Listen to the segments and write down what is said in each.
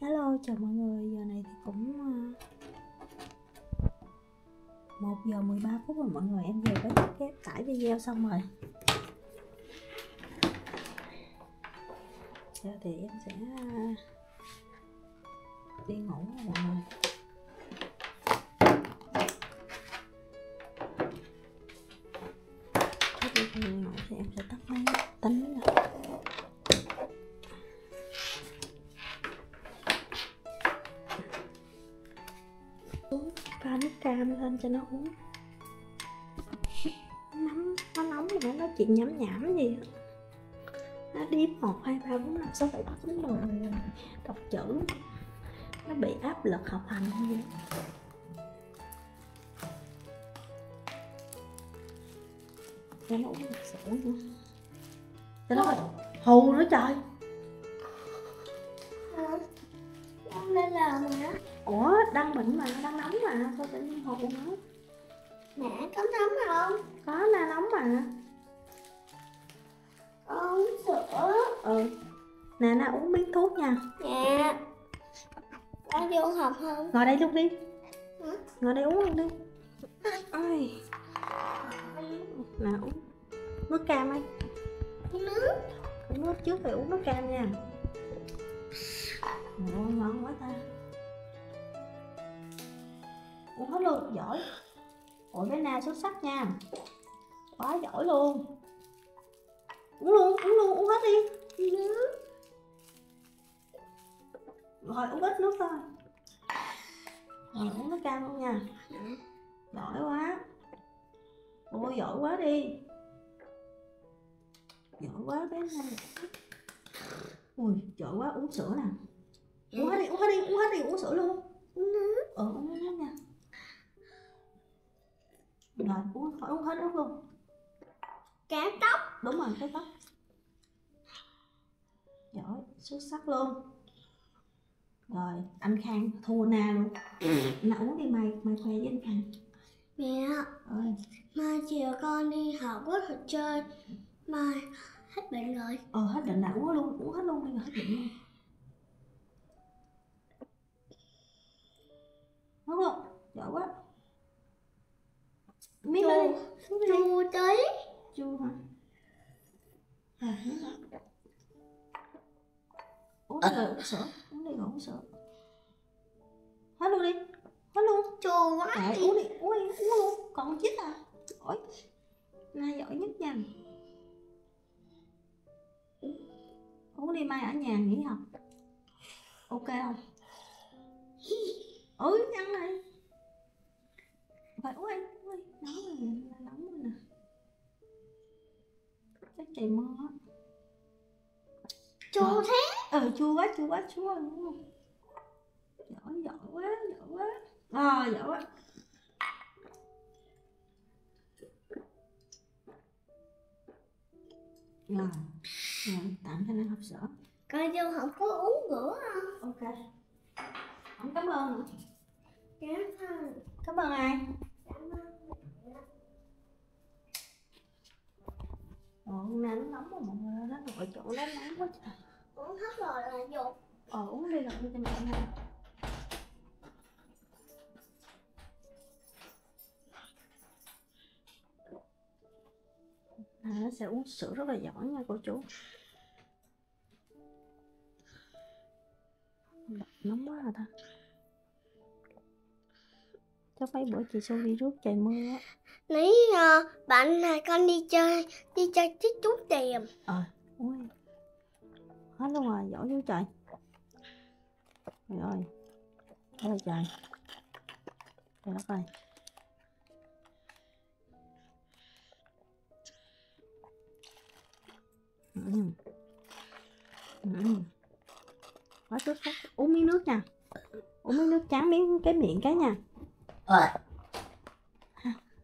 Hello, chào mọi người, giờ này thì cũng ờ, uh, 1 giờ 13 phút rồi mọi người, em vừa có tắt ghép tải video xong rồi. Giờ thì em sẽ uh, đi ngủ rồi mọi người. Trước khi ngủ thì em sẽ tắt máy tính cam lên cho nó uống. Nó nóng nó nóng mà nó nói chuyện nhảm nhảm gì á. nó điếp một hai ba bốn năm sáu bảy tám chín mười đọc chữ. Nó bị áp lực học hành như vậy. Cho nó uống sữa nữa. Cho nó hù nữa trời. Con lên là mẹ ủa đang bệnh mà đang nóng mà sao tự nhiên hù nó Mẹ có nóng không? có na nóng mà. Con uống sữa. Ừ. Nè na uống miếng thuốc nha. Mẹ Con vô học không? ngồi đây luôn đi. Hả? ngồi đây uống luôn đi. Ôi nè uống. Nước cam ấy. Nước. Uống nước trước rồi uống nước cam nha. Ngon quá ta uống hết luôn, giỏi. Ủa, bé na xuất sắc nha. Quá giỏi luôn. Uống luôn uống luôn, uống hết đi. Nước rồi, uống ít nước thôi. Rồi, uống cái cam luôn nha. Giỏi quá. Ôi, giỏi quá đi. Giỏi quá, bé này ui, giỏi quá, uống sữa nè. Uống hết đi, uống hết đi, uống hết đi, uống sữa luôn. Ừ, nước uống hết nha rồi uống khỏi uống hết nước luôn. Cá tóc. Đúng rồi cái tóc. Giỏi xuất sắc luôn. Rồi anh khang thua na luôn. Na uống đi mày mày khoe với anh khang. Mẹ ơi Mai chiều con đi học có thật chơi. Mai hết bệnh rồi. Ờ hết định là uống luôn uống hết luôn đi rồi hết định luôn. Đúng không? Giỏi quá xuống đi. Chua tí chua hả? À, uống đi rồi uống sữa uống đi rồi uống sữa hết luôn đi hết luôn. Chua quá đi uống đi uống đi uống luôn. Còn chích à? Giỏi. Nay giỏi nhất nha. Uống đi mai ở nhà nghỉ học. Ok không? Ừ ăn này. Phải uống đi nóng rồi nóng rồi nè. Chắc trời mưa á. Chua thế. Ừ chua quá chua quá chua quá đúng không? Giỏi giỏi quá giỏi quá. À giỏi quá. Rồi rồi tạm cho nó học sữa Con vô học có uống bữa không? ok. Không cảm ơn. Nữa Cảm ơn. Cảm ơn ai? Cảm ơn Ồ, hôm nay nó nóng mà mọi người nó ngồi chỗ đó nóng quá trời. Uống hết rồi là dục Ờ uống đi rồi đi cho mẹ nha À, nó sẽ uống sữa rất là giỏi nha cô chú. Nóng quá à ta Chắc mấy bữa chị Xu đi rước trời mưa á. Nãy uh, bạn này con đi chơi Đi chơi chích chút tiền Ờ đi Hết luôn rồi, giỏi dữ trời. Trời ơi. Ôi trời. Trời đất ơi. Ừ. Ừ. Quá xuất sắc Uống miếng nước nha. Uống miếng nước trắng miếng cái miệng cái nha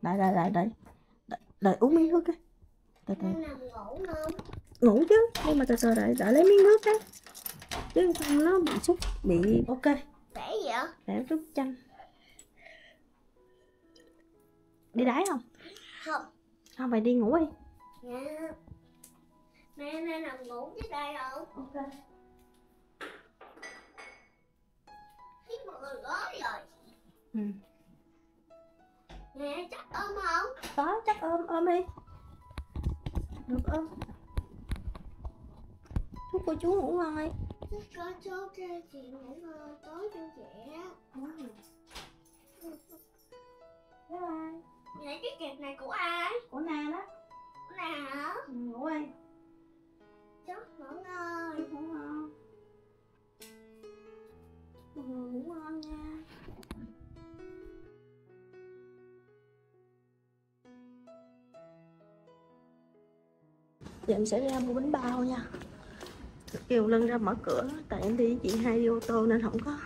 Đợi đợi đợi đợi Đợi, đợi uống miếng nước cái. Từ từ. Ngủ chứ nhưng mà từ từ đợi đợi lấy miếng nước cái. Chứ không nó bị xúc bị ok. Để vậy? để rút chanh. Đi đáy không? Không. Không phải đi ngủ đi. Dạ. Mẹ nằm ngủ chứ đây không? ok. Ừ. Nè, chắc ôm không? có chắc ôm ôm đi được ôm chúc cô chú ngủ ngon đi Chắc có chú kêu chị ngủ ngon tối cho trẻ. bye bye Nè, cái kẹp này của ai? của na đó Của nào hả? Ừ, ngủ đi Chắc ngủ ngon. ngủ ngon ừ, ngủ ngon nha giờ em sẽ ra mua bánh bao nha. Kêu lân ra mở cửa tại em đi chị hai đi ô tô nên không có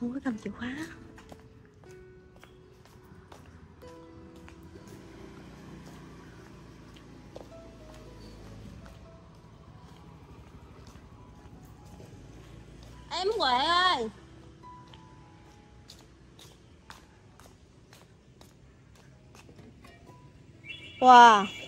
không có cầm chìa khóa. Em Huệ ơi! Wow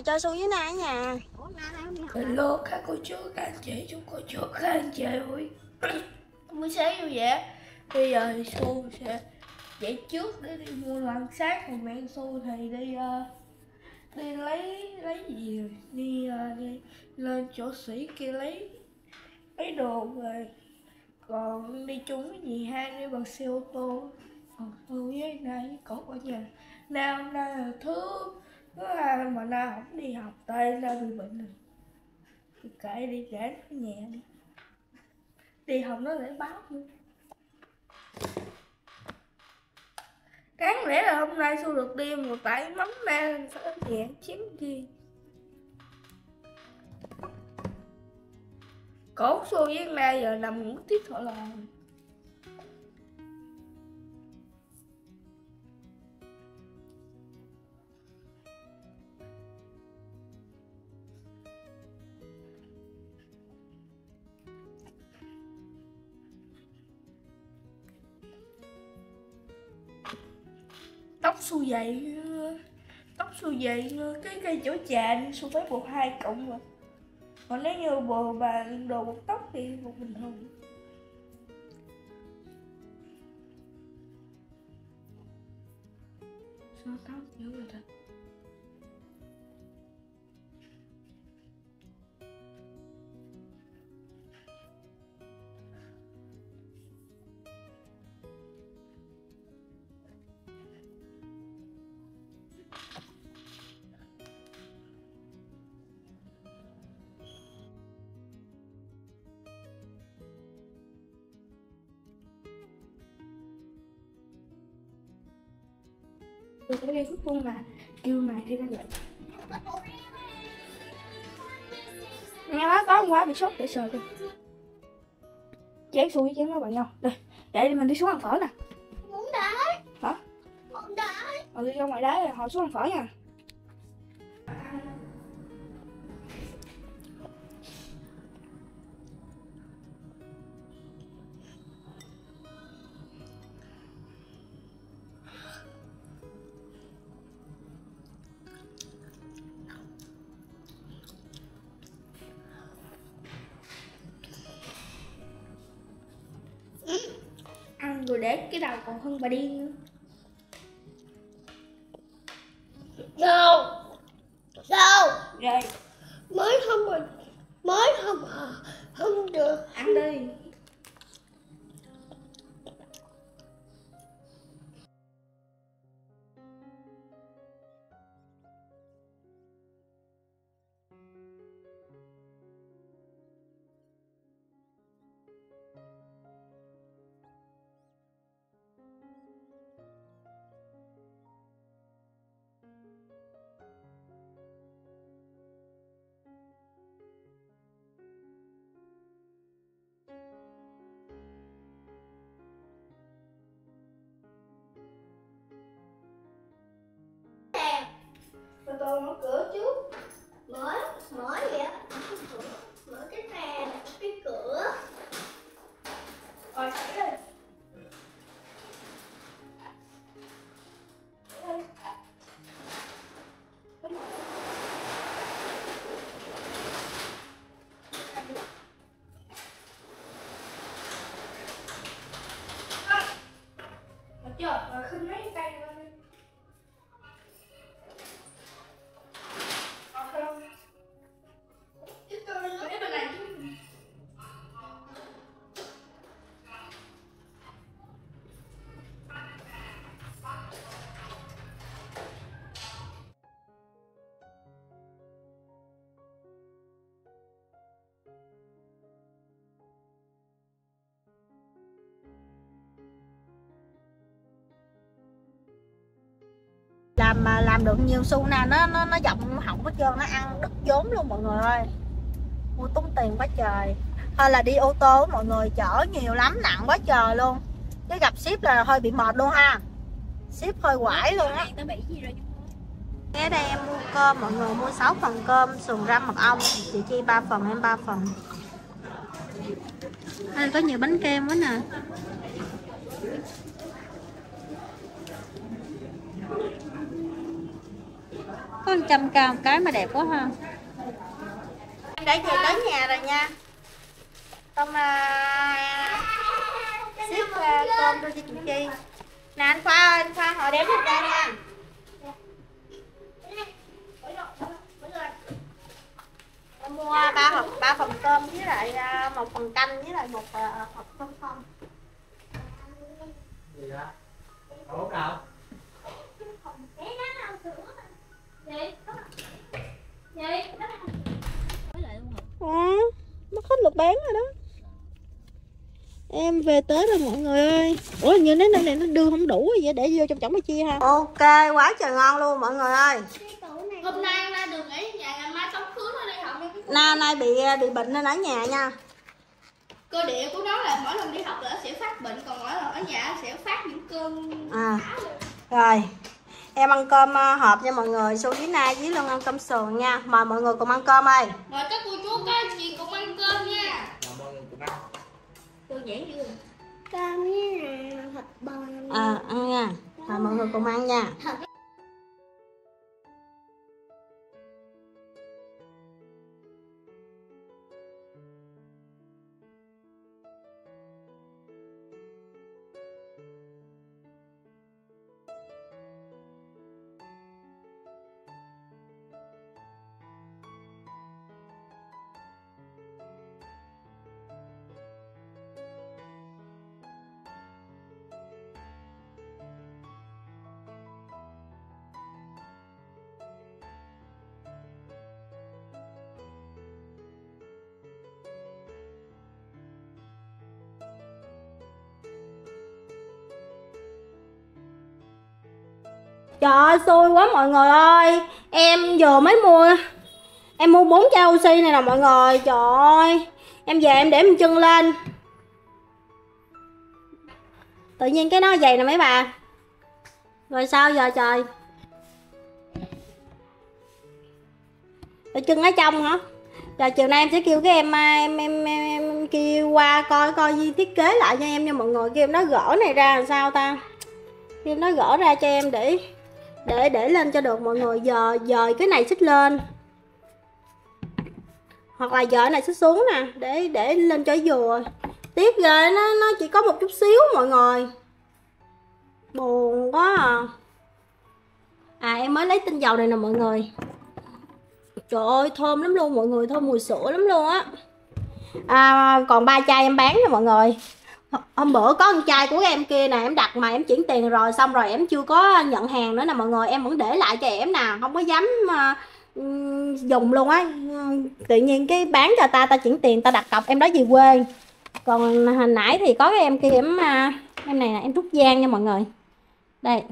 cho xuống với na ở nhà. Hello các cô chú, các anh chị, chúc cô chú, các anh chị vui Buổi sáng vui vẻ Bây giờ thì Su sẽ dậy trước để đi mua đồ ăn sáng Còn mẹ Su thì đi uh, đi lấy lấy gì rồi? đi, uh, đi lên chỗ sĩ kia lấy lấy đồ về. Còn đi chung với dì hai đi bằng xe ô tô. Còn tôi với Na với cậu ở nhà. Nào nay là thứ thứ hai mà Na không đi học, tay Na bị bệnh rồi thì kệ đi để nó nhẹ đi. Đi học nó lại báo luôn đáng lẽ là hôm nay xu được đi một tải mắm me sẽ nhẹ chiếm đi cổ xu với me giờ nằm ngủ tiếp thọ lò. Su dày tóc su dày cái cây chỗ chà su phải bộ hai cộng rồi. Còn nếu như bộ bà đồ bột tóc thì một bình thường sao tóc dữ vậy ta? Tôi sẽ gây khúc luôn mà kêu mà đi ra vậy. Nghe nói có qua bị sốt để sờ kìa chén xuôi chén nó bằng nhau. Đây để đi mình đi xuống ăn phở nè. Muốn đá. Hả? Muốn rồi đi ra ngoài rồi hồi xuống ăn phở nha để cái đầu còn hơn bà điên nữa. Mà tôi mở cửa trước. Mà làm được nhiều xu nè nó nó nó dọng hỏng hết trơn nó ăn đứt vốn luôn mọi người ơi. Mua tốn tiền quá trời. Hay là đi ô tô mọi người chở nhiều lắm nặng quá trời luôn. Cái gặp ship là hơi bị mệt luôn ha. Ship hơi quải luôn á. Cái đây em mua cơm mọi người mua 6 phần cơm sườn răm mật ong chị chi 3 phần em 3 phần. Đây có nhiều bánh kem quá nè có 100 cao một cái mà đẹp quá ha. Em đã về tới nhà rồi nha. Con uh, ship uh, cơm cho chị chi. Nè anh khoa ơi, anh khoa hồi đếm lên đây nha. Em mua ba hộp ba phần cơm với lại à, một phần canh với lại một à, hộp cơm không gì đó ủa cậu à, nó hết lượt bán rồi đó. Em về tới rồi mọi người ơi. Ủa như cái này nó đưa không đủ vậy để vô trong chổng cái chia ha. Ok quá trời ngon luôn mọi người ơi. Hôm nay em ra đường nghỉ nhà ngày mai tống khứ nó đi học nha na nay bị bị bệnh nên ở nhà nha. Cơ địa của nó là mỗi lần đi học là nó sẽ phát bệnh còn mỗi lần ở nhà nó sẽ phát những cơn à. rồi em ăn cơm ờ, hộp nha mọi người. Su với na với luôn ăn cơm sườn nha. Mời mọi người cùng ăn cơm ơi. Mời các cô chú các anh chị cùng ăn cơm nha. Mọi người cùng ăn. Tôi nhãn chưa? Cơm với là thịt bò. À ăn nha. Mời mọi người cùng ăn nha Trời ơi xui quá mọi người ơi. Em vừa mới mua Em mua 4 chai oxy này nè mọi người. Trời ơi Em về em để em chân lên. Tự nhiên cái nó vậy nè mấy bà. Rồi sao giờ trời? Ở chân ở trong hả? Rồi chiều nay em sẽ kêu cái em em em, em, em kêu qua coi coi gì thiết kế lại cho em nha mọi người. Kêu em nó gỡ này ra làm sao ta? Kêu em nó gỡ ra cho em để để để lên cho được mọi người giờ dời cái này xích lên. Hoặc là dời này xích xuống nè để để lên cho vừa tiếc ghê nó nó chỉ có một chút xíu mọi người. Buồn quá à. À em mới lấy tinh dầu này nè mọi người. Trời ơi thơm lắm luôn mọi người thơm mùi sữa lắm luôn á. À, còn ba chai em bán nè mọi người hôm bữa có con trai của em kia nè em đặt mà em chuyển tiền rồi xong rồi em chưa có nhận hàng nữa nè mọi người. Em vẫn để lại cho em nè không có dám uh, dùng luôn á. Tự nhiên cái bán cho ta ta chuyển tiền ta đặt cọc em đó về quê. Còn hồi nãy thì có cái em kia em uh, em này là em rút gian nha mọi người. Đây.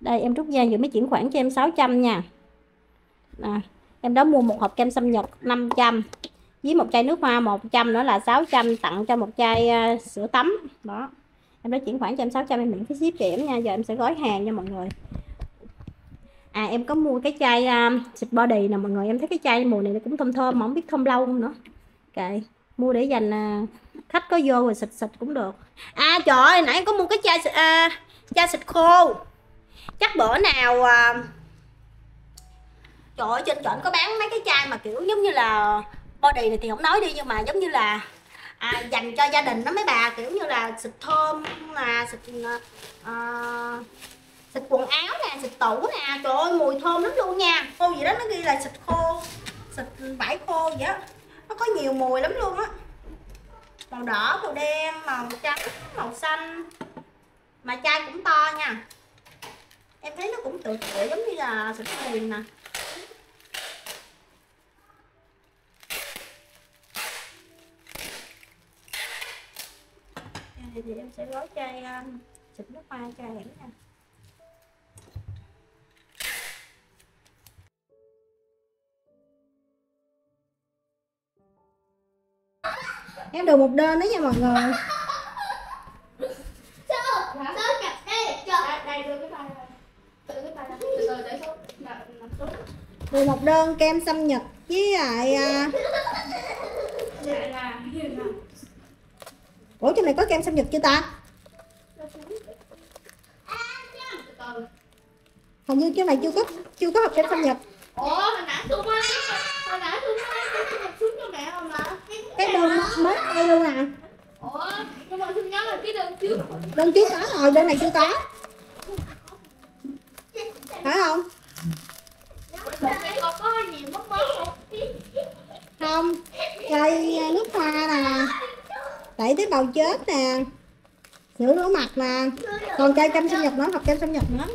Đây em rút gian vừa mới chuyển khoản cho em 600 nha. À, em đó mua một hộp kem xâm nhật 500 với một chai nước hoa 100 nữa là 600 tặng cho một chai uh, sữa tắm. Đó. Em đã chuyển khoản cho em 600 em miễn phí ship cho em nha. Giờ em sẽ gói hàng cho mọi người. À em có mua cái chai ờ, um, xịt body nè mọi người. Em thấy cái chai mùi này nó cũng thơm thơm mà không biết thơm lâu không nữa. Kệ mua để dành uh, khách có vô rồi xịt xịt cũng được. À trời ơi nãy em có mua cái chai uh, chai xịt khô. Chắc bữa nào uh, trời ơi trên trển có bán mấy cái chai mà kiểu giống như là body này thì không nói đi nhưng mà giống như là à, dành cho gia đình đó mấy bà kiểu như là xịt thơm là xịt à, xịt quần áo nè xịt tủ nè. Trời ơi mùi thơm lắm luôn nha. Cô gì đó nó ghi là xịt khô xịt vải khô vậy á. Nó có nhiều mùi lắm luôn á. Màu đỏ màu đen màu trắng màu xanh. Mà chai cũng to nha. Em thấy nó cũng tự tựa giống như là xịt huyền nè. Đây thì em sẽ gói chai um, xịt nước hoa chai này nha em được một đơn đấy nha mọi người cho. được một đơn kem xâm nhật với lại à... lại là như nào ủa trong này có kem xâm nhật chưa ta? Hình như chỗ này chưa có chưa có hộp kem xâm nhật ủa hồi nãy mới hồi nãy mới tôi nhập xuống cho mẹ rồi mà cái đơn mới đây luôn nè ủa nhưng mà tôi nhớ là cái đơn trước. Đơn trước có rồi đơn này chưa có. Phải không? Không? Không. Chai nước hoa nè đẩy tế bào chết nè. Sữa rửa mặt nè. Còn chai kem sinh nhật nữa hộp kem sinh nhật nữa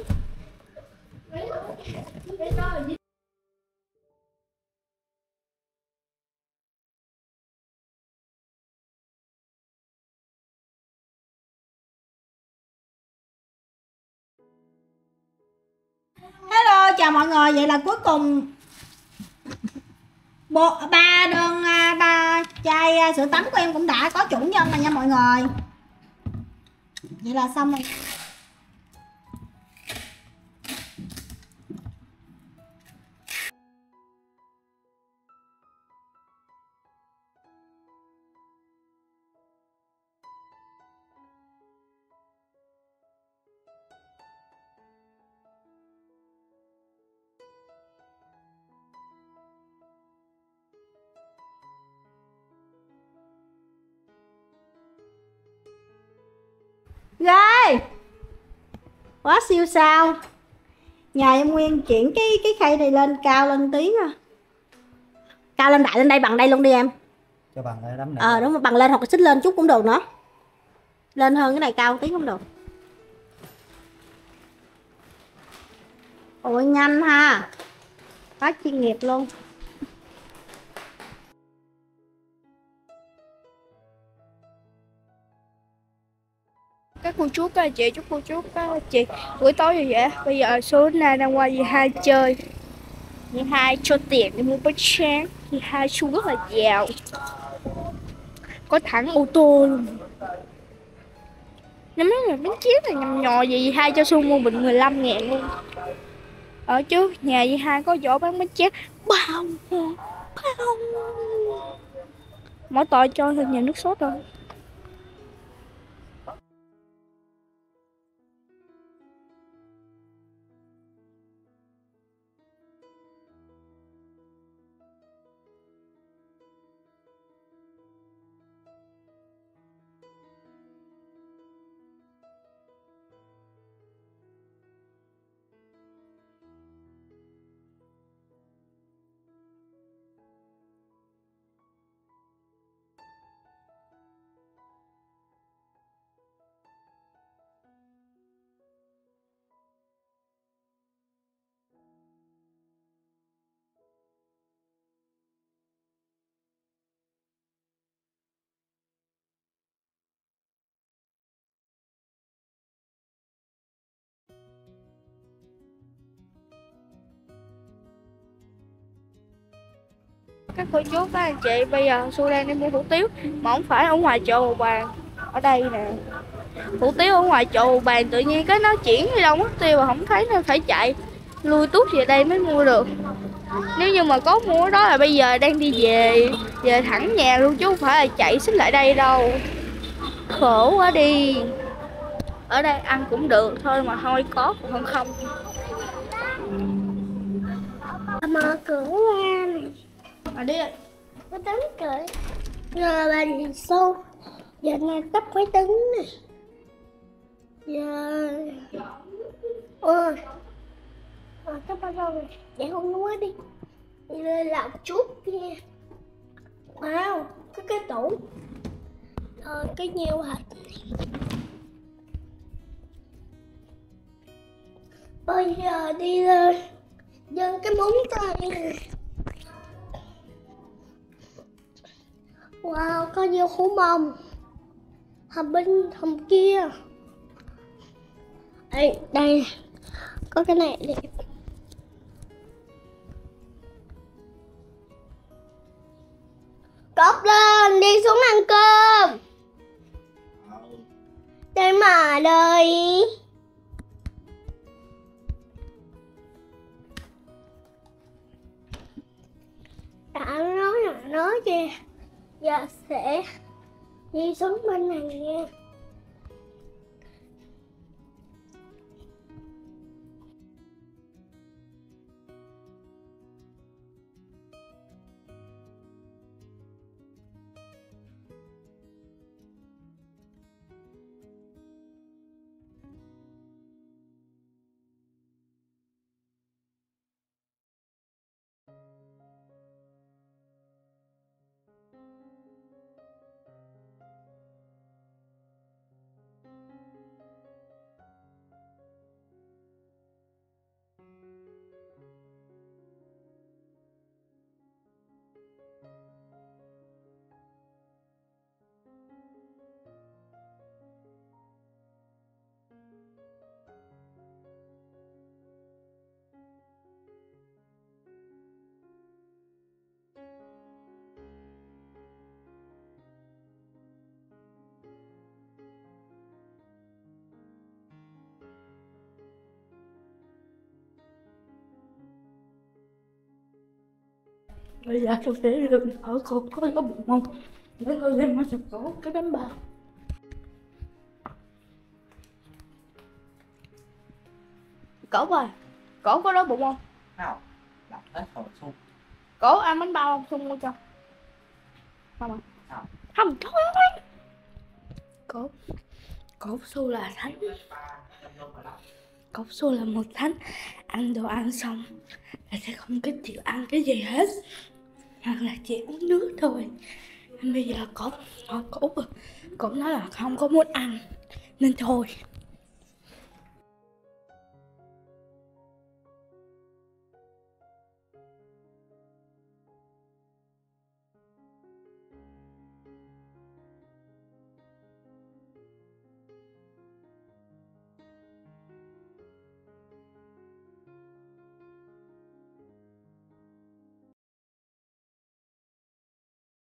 hello, chào mọi người. Vậy là cuối cùng bộ, ba đơn à, ba chai à, sữa tắm của em cũng đã có chủ nhân rồi nha mọi người. Vậy là xong rồi. Ghê! Quá siêu sao. Nhờ em nguyên chuyển cái cái khay này lên cao lên tí nha cao lên đại lên đây bằng đây luôn đi em. Cho bằng cái đấm ờ đúng rồi bằng lên hoặc là xích lên chút cũng được nữa. Lên hơn cái này cao tí cũng được. Ôi nhanh ha. Quá chuyên nghiệp luôn các cô chú các anh chị, chúc cô chú các anh chị buổi tối vui vậy bây giờ số na đang qua dì hai chơi. Dì hai cho tiền để mua bánh sáng dì hai xu rất là giàu. Có thẳng ô tô luôn. Năm mấy là bánh chiếc này nhầm nhò gì dì hai cho xu mua bình 15 ngàn luôn. Ở trước, nhà dì hai có chỗ bán bánh chiếc bao bao mỗi tội cho thì nhà nước sốt thôi. Các cô chú các anh chị, bây giờ Su đang đi mua hủ tiếu. Mà không phải ở ngoài chợ Hồ Bàng, ở đây nè. Hủ tiếu ở ngoài chợ Hồ Bàng tự nhiên cái nó chuyển đi đâu mất tiêu mà không thấy nên phải chạy. Lui tút về đây mới mua được. Nếu như mà có mua đó là bây giờ đang đi về về thẳng nhà luôn chứ không phải là chạy xích lại đây đâu. Khổ quá đi. Ở đây ăn cũng được, thôi mà thôi, có cũng không không. Mở cửa ra này mà đi Có tấm cười Giờ bà đi sâu, Giờ này tắt máy tính nè. Giờ... Ôi. Ờ, tắt bao lâu rồi? Để không nói đi. Đi lên làm chút kia, Wow, có cái tủ. Ờ cái nhiều hạt. Bây giờ đi lên dân cái móng tay này Wow, có nhiều hố mông Hầm bên hầm kia. Ê, đây. Có cái này đẹp Cốc lên, đi xuống ăn cơm. Đây mà đây. Đã nói là nói kìa. Dạ sẽ đi xuống bên này nha. Bây giờ tôi sẽ được ở cô có có bụng không để tôi đem nó có cái bánh bao cổ ơi cổ có đói bụng không nào đặt hết rồi xuống cổ ăn bánh bao không xung mua cho. Không à Không. thôi cổ cổ su là thánh. Cổ su là một thánh. Ăn đồ ăn xong là sẽ không có chịu ăn cái gì hết hoặc là chỉ uống nước thôi. Bây giờ cổ cổ cổ nói là không có muốn ăn. Nên thôi